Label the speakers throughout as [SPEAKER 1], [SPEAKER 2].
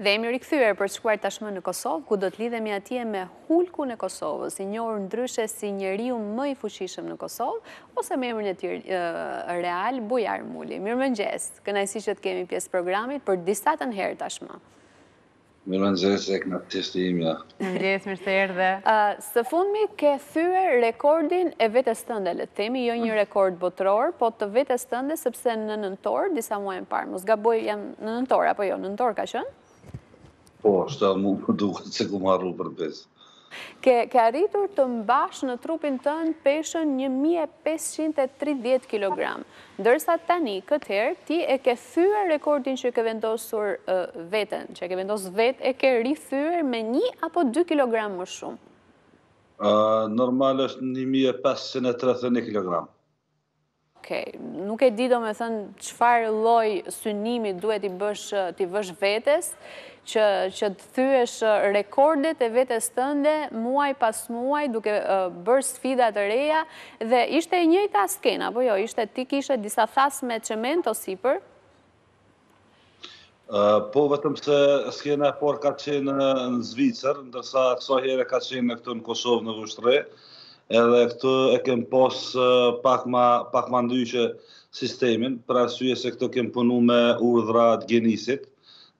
[SPEAKER 1] Dhe jemi rikthyer për të shkuar tashmë në Kosovë, ku do të lidhemi atje me Hulkun e Kosovës, i njohur ndryshe si njeriu më i fuqishëm në Kosovë, ose me emrin e tij real, Bujar Muli. Mirëmëngjes, kënaqësi që të kemi pjesë programit për disatën herë tashmë.
[SPEAKER 2] Mirëmëngjes edhe kënaqësi imja.
[SPEAKER 3] Mirëmëngjes, mirë se erdhe.
[SPEAKER 1] Së fundmi ke thyer rekordin e vetes tënde, le të themi, jo një rekord botëror, po të vetes tënde sepse në nëntor, disa muaj më parë, mos gaboj jam në nëntor apo jo, nëntor ka qenë?
[SPEAKER 2] Po, ashtu më duket se ku marru për pesë.
[SPEAKER 1] Ke ke arritur të mbash në trupin tënd peshën një mijë e pesëqind e tridhjetë kilogram, ndërsa tani këtë herë ti e ke thyer rekordin që ke vendosur veten, që e ke vendosë vetë e ke rithyer me një apo dy kilogram më shumë.
[SPEAKER 2] Normal është një mijë e pesëqind e tridhjetë e një kilogram.
[SPEAKER 1] Okej. Nuk e di domethënë çfarë lloj synimi duhet t'i bësh t'i vësh vetes që të thyesh rekordet e vetes tënde muaj pas muaj duke bërë sfida të reja dhe ishte e njëjta skena apo jo ishte ti kishe disa thasë me çemento sipër
[SPEAKER 2] Po vetëm se skena e parë ka qenë në Zvicër, ndërsa kësaj here ka qenë me këtu në Kosovë në Vushtrri, edhe këtu e kem pas pak ma, pak ma ndryshe sistemin, për arsye se këtu kem punu me urdhra të Ginisit,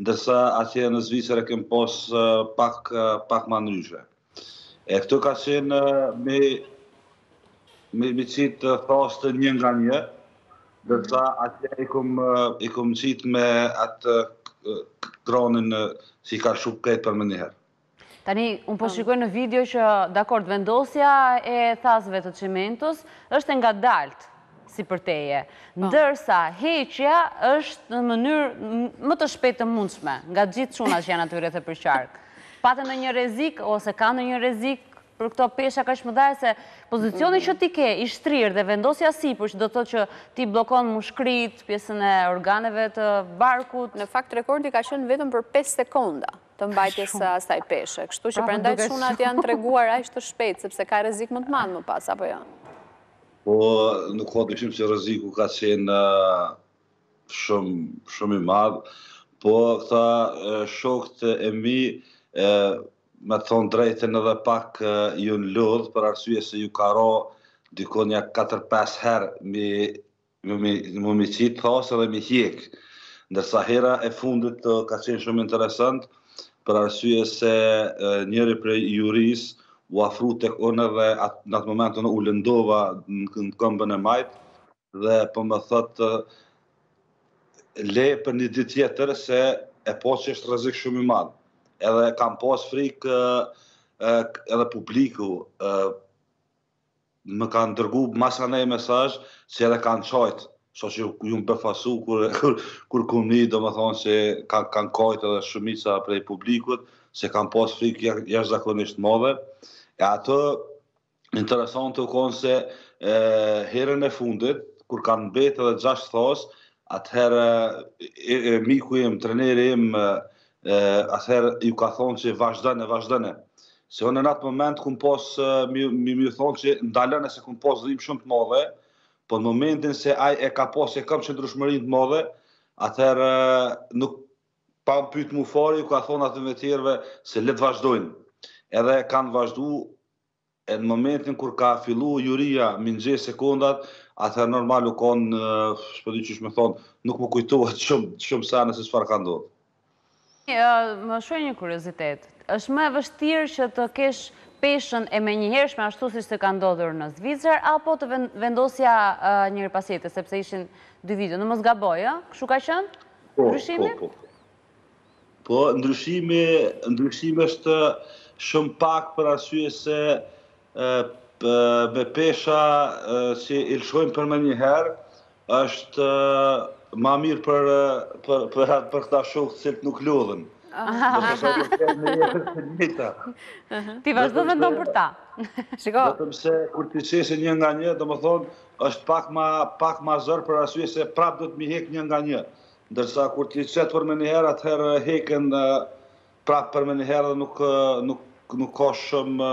[SPEAKER 2] ndërsa atje në Zvicër e kem pas pak, pak ma ndryshe. E këtu ka qenë me me me i qit thastë një nga një, ndërsa atje i kom, i kom qitë me atë kranin që i ka lshu krejt përnjëherë.
[SPEAKER 3] Tani, unë po shikoj një video që, dakord, vendosja e thasve të çimentos është ngadaltë, sipër teje, ndërsa heqja është në mënyrë më të shpejtë të mundshme, nga të gjithë çunat që janë aty rreth e përqark. Pate ndonjë rrezik ose ka ndonjë rrezik për këto pesha kaq të mëdha se pozicioni që ti ke i shtrirë dhe vendosja sipër që do të thotë që ti bllokon mushkëritë, pjesën e organeve të barkut.
[SPEAKER 1] Në fakt rekordi ka qenë vetëm për pesë sekonda të mbajtjes së asaj peshe, kështu që prandaj çunat janë treguar aq të shpejtë, sepse ka rrezik më të madh më pas, apo jo?
[SPEAKER 2] Po nuk ka dyshim që rreziku ka qenë shumë shumë i madh, po këta shokët e mi me thanë të drejtën edhe pak janë lodhë për arsye se ju ka ra diku nja 4-5 herë mi mu mi qit thasë edhe mi hjekë. Ndërsa hera e fundit ka qenë shumë interesante, për arsye se njëri prej juris u afru tek unë dhe në atë moment unë u lëndova në këmbën e majtë dhe po më thotë le për një ditë tjetër se e pa që është rrezik shumë i madhë. Edhe kam pas frikë edhe publiku Më kanë dërgu masanej mesazh se edhe kanë qajt, kështu që jum befasu kur kur kum ni domethënë se kanë kanë kajt edhe shumica prej publikut, se kanë pas frikë ja- jashtëzakonisht të madhe. E ajo interesante u konë se e, herën e fundit kur kanë mbetë edhe gjashtë thasë, atëherë e, e, miku im, treneri im e, E, atëherë ju ka thonë që vazhdone vazhdone. Se unë në atë moment kum pas, mi, mi, mi thonë që ndalne se kum pas dhimbje shumë të madhe, po në momentin se ai e ka pas e kam qëndrueshmërinë të madhe, atëherë nuk pa më pytë mu fare, ju ka thonë atyne tjerve se le të vazhdojnë. Edhe kanë vazhdu E në momentin kur ka fillu juria me i njeh sekondat, atëherë normal u kon, s'po di qysh me thonë, nuk më kujtohet shumë, shumë sene se çfarë ka ndodhur.
[SPEAKER 3] Më shuaj një kuriozitet, është më e vështirë që të kesh peshën e menjëhershme ashtu siç të ka ndodhur në Zvicër apo të vendosen njëri pas tjetrit, sepse ishin dy video, në mos gaboj ë, kështu ka qenë ndryshimi?
[SPEAKER 2] Po, po, po. Po, ndryshimi, ndryshimi është shumë pak për arsye se me pesha që i lëshojnë për menjëherë, është ma mirë për, për, për, për këta shokë të cilët nuk lodhen.
[SPEAKER 3] Ti vazhdo mendon për ta. Shiko.
[SPEAKER 2] Vetëm se kur t'i qet një nga një, domethonë, është pak ma, pak ma zor për arsye se prapë do m'i hek një nga një. Ndërsa kur t'i qet për menjëherë atëherë heken prapë për menjëherë dhe nuk nuk nuk ka shumë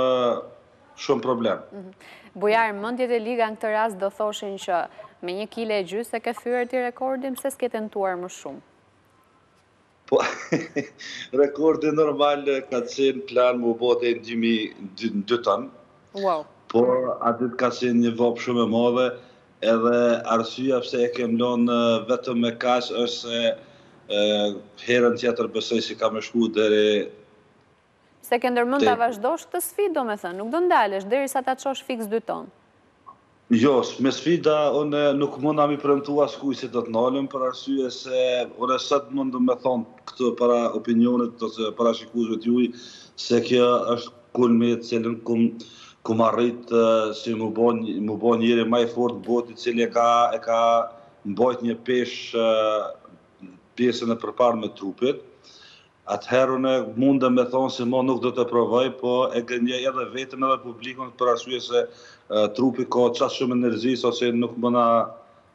[SPEAKER 2] shumë problem. Mhm.
[SPEAKER 1] Bujar, mendjet e liga në këtë rast do thoshin që me një kile e gjysë e ke thyre ti rekordin, pse s'ke tentuar më shumë?
[SPEAKER 2] Po, rekordi normal ka qenë plan m'u bo te dy mi, dy ton.
[SPEAKER 1] Wow.
[SPEAKER 2] Por, at ditë ka qenë një vapë shumë e madhe, Edhe arsyeja pse e kem lënë vetëm me kaq është se herën tjetër besoj se kam me shku deri
[SPEAKER 1] Se ke ndërmend ta vazhdosh këtë sfidë domethënë, nuk do ndalesh derisa ta çosh fiks dy ton?
[SPEAKER 2] Jo, me sfida unë nuk mund t'ia premtu askujt se do të ndalem për arsye se unë sot mund me thonë këtu para opinionit ose para shikuesve tuaj se kjo është Kulmi të cilin kum arrit si mu bo mu bo njeri ma i fort në botë i cili e ka e ka mbajt një peshë pjesën e përparme të trupit atëherë unë mundem me thonë se ma nuk do të provoj po e gënjej edhe veten edhe publikun për arsye se trupi ka qaq shumë energji sa që nuk më na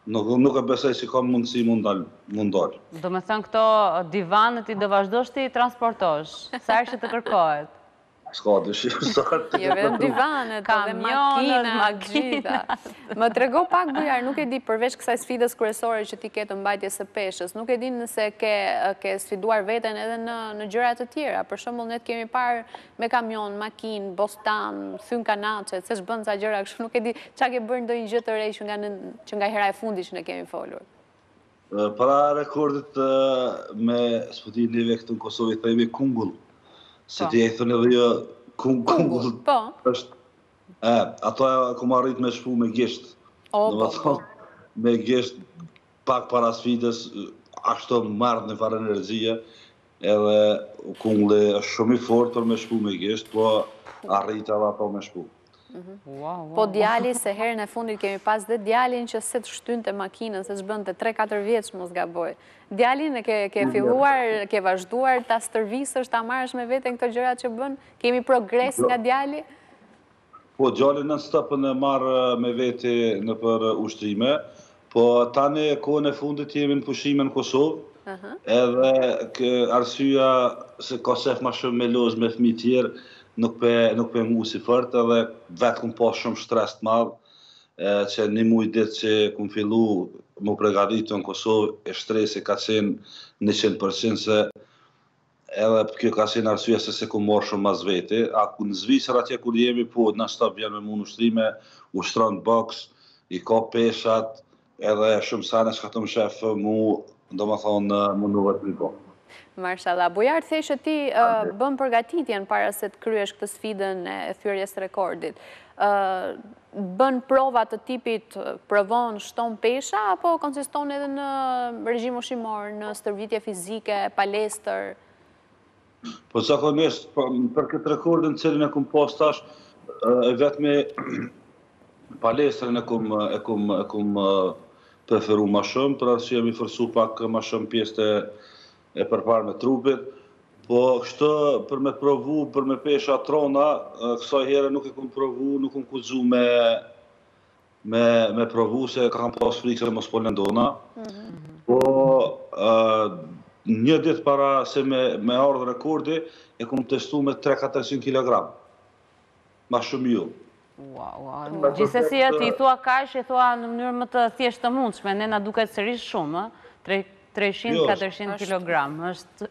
[SPEAKER 2] Nuk nuk e besoj si ka mundësi mund dal, mund dal.
[SPEAKER 3] Do me thënë këto divanët do vazhdosh t'i transportosh, sa herë që të kërkohet.
[SPEAKER 2] Ska dyshim,
[SPEAKER 1] sa herë të kërkohet. Jo vetëm divanët, po dhe makinat, makinat. Më trego pak Bujar, nuk e di përveç kësaj sfidës kryesore që ti ke të mbajtjes së peshës, nuk e di nëse ke ke sfiduar veten edhe në në gjëra të tjera. Për shembull ne të kemi parë me kamionë, makinë, bostan, thyn kanaçe, se ç'bën ca gjëra kështu, nuk e di, ça ke bërë ndonjë gjë të re që nga që nga hera e fundit që ne kemi folur?
[SPEAKER 2] Para rekordit me sputin neve këtu në Kosovë i themi kungull. Se po. ti e thënë edhe ju kungull.
[SPEAKER 1] Po.
[SPEAKER 2] Është e, ato e kum arrit me shpu me gisht.
[SPEAKER 1] O, po, po.
[SPEAKER 2] Me gisht Pak para sfidës, ashtu më erdh një farë energjie edhe kungulli është shumë i fortë për me shpu me gisht, po arrita dhe ato me shpu.
[SPEAKER 1] Po djali, se herën e fundit kemi pas dhe djalin që seç shtynte makinën, seç bënte 3-4 vjeç mos gaboj. Djalin e ke filluar, ke vazhduar ta stërvisësh ta marrësh me vete këto gjëra që bën? Kemi progres nga djali?
[SPEAKER 2] Po djali non stop e marr me veti nëpër ushtrime, po tani kohën e fundit jemi në pushime në Kosovë, edhe arsyeja se ka qef ma shumë me lozë me fëmijë tjerë, nuk p'e nuk p'e ngusi fort edhe vet kum pas shumë stres të madh, që një muj ditë që kum fillu mu pregadit në Kosovë, stresi ka qenë njëqind përqind se Edhe kjo ka qenë arsyeja se s'e kum marrë shumë mas veti. A kur në Zvicër atje kur jemi po non stop vjen me mu n'ushtrime, ushtron boks, i ka peshat, edhe shumë sene çka t'më sheh mu domethënë mu munohet me i
[SPEAKER 1] bo. Marshallah. Bujar the që ti bën përgatitjen para se të kryesh këtë sfidën e thyerjes të rekordit. Bën prova të tipit provon, shton pesha apo konsiston edhe në regjim ushqimor, në stërvitje fizike, palestër?
[SPEAKER 2] Po zakonisht, po, për këtë rekordin cilin e kum pas tash, e vetmi palestrën e kum e kum e kum preferu më shumë, për arsye mi forcu pak më shumë pjesët e përparme me trupin, po kështu për me provu, për me pesha të rona, kësaj here nuk e kom provu, nuk kom guxu me e provu se kam pas frikë se mos po lëndohna. Mhm. Po një ditë para se me me ardhë rekordi, e kom testu me 3-400 kg. Ma shumë ju.
[SPEAKER 3] Gjithsesi edhe ti thua kaq i thua në mënyrë më të thjeshtë të mundshme, ne na duket sërish shumë, 300-400 kg,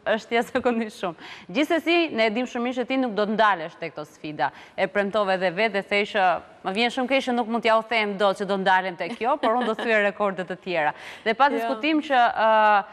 [SPEAKER 3] është jashtëzakonisht shumë. Gjithsesi, ne e dimë shumë mirë që ti nuk do të ndalesh te këto sfida. E premtove dhe vetë dhe the që, më vjen shumë keq që, nuk mund t'jua them dot që do ndalem te kjo, por unë do të thyej rekorde të tjera. Dhe pa diskutim që